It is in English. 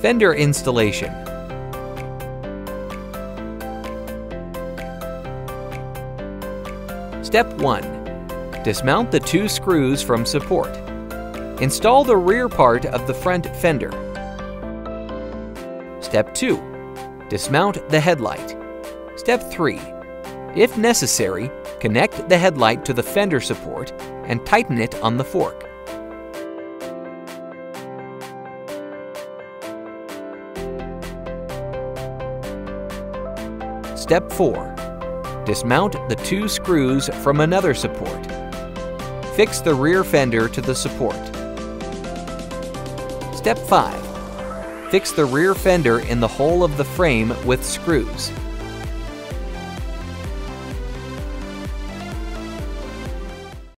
Fender installation. Step 1. Dismount the two screws from support. Install the rear part of the front fender. Step 2. Dismount the headlight. Step 3. If necessary, connect the headlight to the fender support and tighten it on the fork. Step 4. Dismount the two screws from another support. Fix the rear fender to the support. Step 5. Fix the rear fender in the hole of the frame with screws.